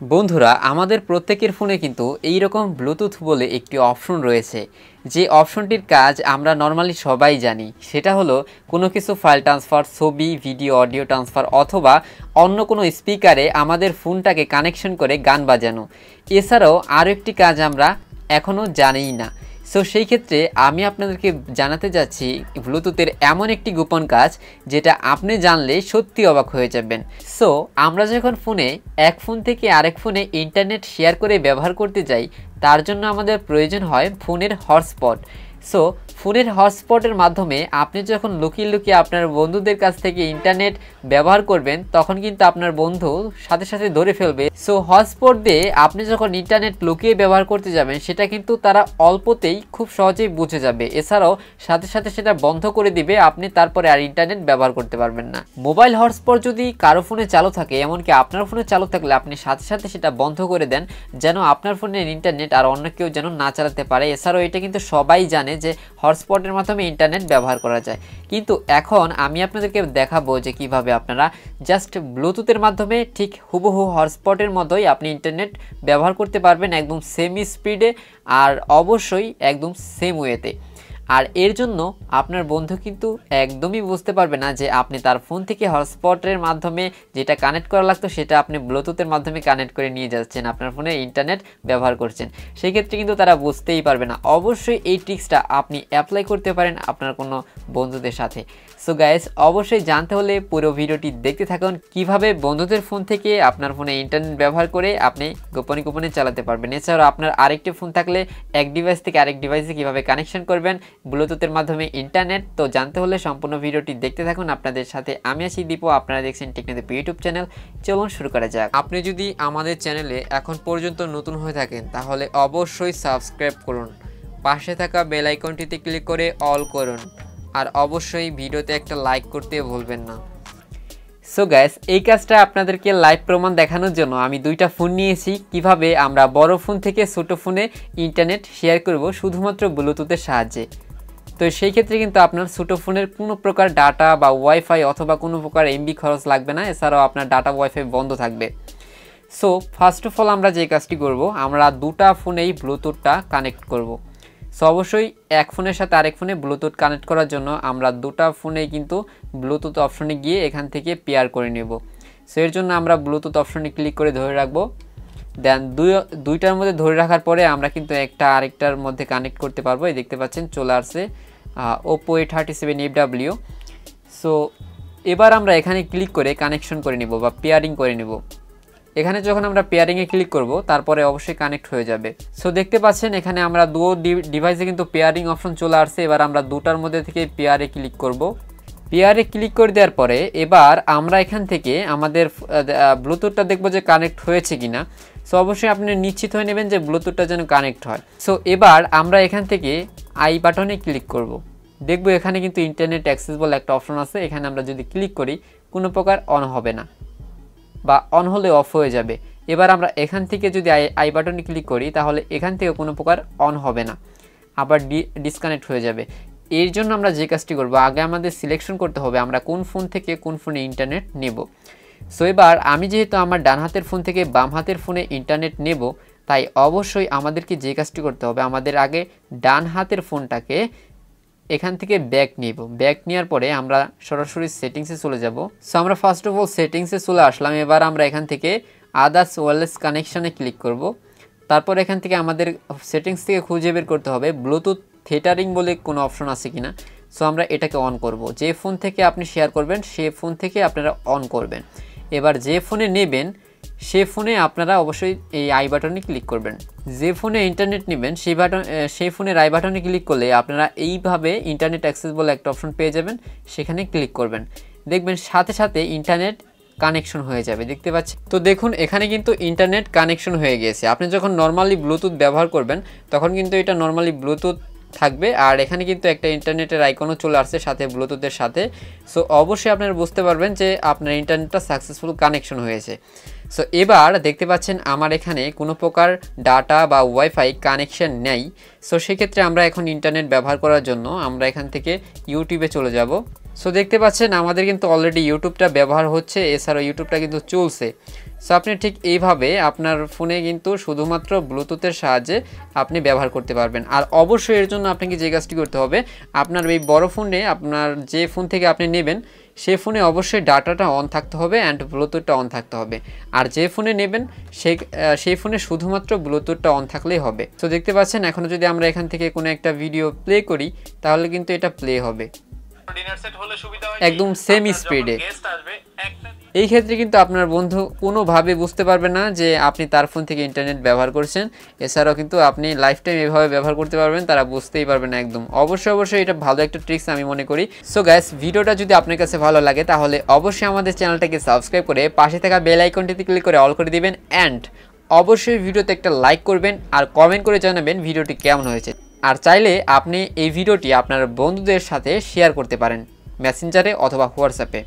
বন্ধুরা, আমাদের প্রত্যেকের ফোনে কিন্তু এই রকম ব্লুটুথ বলে একটি অপশন রয়েছে। যে অপশনটির কাজ আমরা নর্মালি সবাই জানি, সেটা হলো কোনো কিছু ফাইল ট্রান্সফার, ছবি, ভিডিও, অডিও ট্রান্সফার অথবা অন্য কোনো স্পিকারে আমাদের ফোনটাকে কানেকশন করে গান বাজানো। এছাড়াও আরও একটি কাজ আমরা এখনও জানিই না। সো সেই ক্ষেত্রে আমি আপনাদেরকে জানাতে যাচ্ছি ব্লুটুথের এমন একটি গোপন কাজ যেটা আপনি জানলে সত্যি অবাক হয়ে যাবেন। সো আমরা যখন ফোনে এক ফোন থেকে আরেক ফোনে ইন্টারনেট শেয়ার করে ব্যবহার করতে যাই, তার জন্য আমাদের প্রয়োজন হয় ফোনের হটস্পট। সো ফোনের হটস্পটের মাধ্যমে আপনি যখন লুকিয়ে লুকিয়ে আপনার বন্ধুদের কাছ থেকে ইন্টারনেট ব্যবহার করবেন, তখন কিন্তু আপনার বন্ধু সাথে সাথে ধরে ফেলবে। সো হটস্পট দিয়ে আপনি যখন ইন্টারনেট লুকিয়ে ব্যবহার করতে যাবেন, সেটা কিন্তু তারা অল্পতেই খুব সহজেই বুঝে যাবে। এছাড়াও সাথে সাথে সেটা বন্ধ করে দিবে, আপনি তারপরে আর ইন্টারনেট ব্যবহার করতে পারবেন না। মোবাইল হটস্পট যদি কারও ফোনে চালু থাকে, এমনকি আপনার ফোনে চালু থাকলে আপনি সাথে সাথে সেটা বন্ধ করে দেন, যেন আপনার ফোনের ইন্টারনেট আর অন্য কেউ যেন না চালাতে পারে। এছাড়াও এটা কিন্তু সবাই জানে যে হটস্পটের মাধ্যমে ইন্টারনেট ব্যবহার করা যায়। কিন্তু এখন আমি আপনাদেরকে দেখাবো যে কীভাবে আপনারা জাস্ট ব্লুটুথের মাধ্যমে ঠিক হুবহু হটস্পটের মতোই আপনি ইন্টারনেট ব্যবহার করতে পারবেন একদম সেম স্পিডে আর অবশ্যই একদম সেম ওয়েতে আর এর জন্য আপনার বন্ধু কিন্তু একদমই বুঝতে পারবে না যে আপনি তার ফোন থেকে হটস্পটের মাধ্যমে যেটা কানেক্ট করা লাগতো সেটা আপনি ব্লুটুথের মাধ্যমে কানেক্ট করে নিয়ে যাচ্ছেন, আপনার ফোনে ইন্টারনেট ব্যবহার করছেন। সেই ক্ষেত্রে কিন্তু তারা বুঝতেই পারবে না। অবশ্যই এই ট্রিক্সটা আপনি অ্যাপ্লাই করতে পারেন আপনার কোনো বন্ধুদের সাথে। সো গাইস অবশ্যই জানতে হলে পুরো ভিডিওটি দেখতে থাকুন। কীভাবে বন্ধুদের ফোন থেকে আপনার ফোনে ইন্টারনেট ব্যবহার করে আপনি গোপনে গোপনে চালাতে পারবেন। এছাড়াও আপনার আরেকটি ফোন থাকলে এক ডিভাইস থেকে আরেক ডিভাইসে কীভাবে কানেকশন করবেন ব্লুটুথের মাধ্যমে ইন্টারনেট। তো জানতে হলে সম্পূর্ণ ভিডিওটি দেখতে থাকুন। আপনাদের সাথে আমি আছি দীপ, আপনারা দেখছেন টেকনিক ইউটিউব চ্যানেল। চলুন শুরু করা যাক। আপনি যদি আমাদের চ্যানেলে এখন পর্যন্ত নতুন হয়ে থাকেন, তাহলে অবশ্যই সাবস্ক্রাইব করুন। পাশে থাকা বেল আইকনটিতে ক্লিক করে অল করুন। আর অবশ্যই ভিডিওতে একটা লাইক করতে ভুলবেন না। সো গ্যাস এই কাজটা আপনাদেরকে লাইভ প্রমাণ দেখানোর জন্য আমি দুইটা ফোন নিয়েছি। কীভাবে আমরা বড় ফোন থেকে ছোট ফোনে ইন্টারনেট শেয়ার করব, শুধুমাত্র ব্লুটুথের সাহায্যে। তো সেই ক্ষেত্রে কিন্তু আপনার ছোটো ফোনের কোনো প্রকার ডাটা বা ওয়াইফাই অথবা কোনো প্রকার এমবি খরচ লাগবে না, এছাড়াও আপনার ডাটা ওয়াইফাই বন্ধ থাকবে। সো ফার্স্ট অফ অল আমরা যে কাজটি করব, আমরা দুটা ফোনেই ব্লুটুথটা কানেক্ট করব। সো অবশ্যই এক ফোনের সাথে আরেক ফোনে ব্লুটুথ কানেক্ট করার জন্য আমরা দুটা ফোনেই কিন্তু ব্লুটুথ অপশনে গিয়ে এখান থেকে পেয়ার করে নেব। সো এর জন্য আমরা ব্লুটুথ অপশনে ক্লিক করে ধরে রাখব। দেন দুই, দুইটার মধ্যে ধরে রাখার পরে আমরা কিন্তু একটা আরেকটার মধ্যে কানেক্ট করতে পারব। এই দেখতে পাচ্ছেন, চলে আসছে Oppo A thirty seven F W so এবার আমরা এখানে ক্লিক করে কানেকশন করে নিব বা পেয়ারিং করে নিব। এখানে যখন আমরা পেয়ারিংয়ে ক্লিক করব, তারপরে অবশ্যই কানেক্ট হয়ে যাবে। সো দেখতে পাচ্ছেন এখানে আমরা দু ডিভাইসে কিন্তু পেয়ারিং অপশন চলে আসছে। এবার আমরা দুটার মধ্যে থেকে পেয়ারে ক্লিক করব। পেয়ারে ক্লিক করে দেওয়ার পরে এবার আমরা এখান থেকে আমাদের ব্লুটুথটা দেখব যে কানেক্ট হয়েছে কিনা। সো অবশ্যই আপনি নিশ্চিত হয়ে নেবেন যে ব্লুটুথটা যেন কানেক্ট হয়। সো এবার আমরা এখান থেকে আই বাটনে ক্লিক করব। দেখব এখানে কিন্তু ইন্টারনেট অ্যাক্সেসবল একটা অপশন আছে। এখানে আমরা যদি ক্লিক করি, কোনো প্রকার অন হবে না বা অন হলে অফ হয়ে যাবে। এবার আমরা এখান থেকে যদি আই আই বাটনে ক্লিক করি, তাহলে এখান থেকে কোনো প্রকার অন হবে না। আবার ডিসকানেক্ট হয়ে যাবে। এর জন্য আমরা যে কাজটি করব, আগে আমাদের সিলেকশন করতে হবে, আমরা কোন ফোন থেকে কোন ফোনে ইন্টারনেট নেব। সো এবার আমি যেহেতু আমার ডান হাতের ফোন থেকে বাম হাতের ফোনে ইন্টারনেট নেব তাই অবশ্যই আমাদেরকে যে কাজটি করতে হবে, আমাদের আগে ডান হাতের ফোনটাকে এখান থেকে ব্যাক নিব। ব্যাক নেওয়ার পরে আমরা সরাসরি সেটিংসে চলে যাব। সো আমরা ফার্স্ট অফ অল সেটিংসে চলে আসলাম। এবার আমরা এখান থেকে আদার্স ওয়ারলেস কানেকশানে ক্লিক করব। তারপর এখান থেকে আমাদের সেটিংস থেকে খুঁজে বের করতে হবে। ব্লুটুথ থিয়েটারিং বলে কোনো অপশন আছে কিনা? সো আমরা এটাকে অন করব। যে ফোন থেকে আপনি শেয়ার করবেন, সে ফোন থেকে আপনারা অন করবেন। এবার যে ফোনে নেবেন সে ফোনে আপনারা অবশ্যই এই আই বাটনে ক্লিক করবেন। যে ফোনে ইন্টারনেট নেবেন, সেই বাটন সেই ফোনের আই বাটনে ক্লিক করলে আপনারা এইভাবে ইন্টারনেট অ্যাক্সেস বলে একটা অপশন পেয়ে যাবেন, সেখানে ক্লিক করবেন। দেখবেন সাথে সাথে ইন্টারনেট কানেকশন হয়ে যাবে, দেখতে পাচ্ছি তো দেখুন, এখানে কিন্তু ইন্টারনেট কানেকশন হয়ে গিয়েছে আপনি যখন নর্মালি ব্লুটুথ ব্যবহার করবেন, তখন কিন্তু এটা নর্মালি ব্লুটুথ থাকবে। আর এখানে কিন্তু একটা ইন্টারনেটের আইকনও চলে আসছে সাথে ব্লুটুথের সাথে। সো অবশ্যই আপনারা বুঝতে পারবেন যে আপনার ইন্টারনেটটা সাকসেসফুল কানেকশন হয়েছে। সো এবার দেখতে পাচ্ছেন আমার এখানে কোনো প্রকার ডাটা বা ওয়াইফাই কানেকশন নেই। সো সেক্ষেত্রে আমরা এখন ইন্টারনেট ব্যবহার করার জন্য আমরা এখান থেকে ইউটিউবে চলে যাব। সো দেখতে পাচ্ছেন আমাদের কিন্তু অলরেডি ইউটিউবটা ব্যবহার হচ্ছে। এছাড়াও ইউটিউবটা কিন্তু চলছে। সো আপনি ঠিক এইভাবে আপনার ফোনে কিন্তু শুধুমাত্র ব্লুটুথের সাহায্যে আপনি ব্যবহার করতে পারবেন। আর অবশ্যই এর জন্য আপনাকে যে কাজটি করতে হবে আপনার এই বড় ফোনে আপনার যে ফোন থেকে আপনি নেবেন সেই ফোনে অবশ্যই ডাটাটা অন থাকতে হবে অ্যান্ড ব্লুটুথটা অন থাকতে হবে। আর যে ফোনে নেবেন সেই সেই ফোনে শুধুমাত্র ব্লুটুথটা অন থাকলেই হবে। তো দেখতে পাচ্ছেন এখনও যদি আমরা এখান থেকে কোনো একটা ভিডিও প্লে করি তাহলে কিন্তু এটা প্লে হবে। একদম সেম speed এই ক্ষেত্রে কিন্তু আপনার বন্ধু কোনোভাবে বুঝতে পারবে না যে আপনি তার ফোন থেকে ইন্টারনেট ব্যবহার করছেন। এছাড়াও কিন্তু আপনি লাইফ টাইম এভাবে ব্যবহার করতে পারবেন, তারা বুঝতেই পারবে না একদম। অবশ্যই অবশ্যই এটা ভালো একটা ট্রিক্স আমি মনে করি। সো গ্যাস ভিডিওটা যদি আপনার কাছে ভালো লাগে, তাহলে অবশ্যই আমাদের চ্যানেলটাকে সাবস্ক্রাইব করে পাশে থাকা বেল আইকনটিতে ক্লিক করে অল করে দিবেন অ্যান্ড অবশ্যই ভিডিওতে একটা লাইক করবেন আর কমেন্ট করে জানাবেন ভিডিওটি কেমন হয়েছে। আর চাইলে আপনি এই ভিডিওটি আপনার বন্ধুদের সাথে শেয়ার করতে পারেন মেসেঞ্জারে অথবা হোয়াটসঅ্যাপে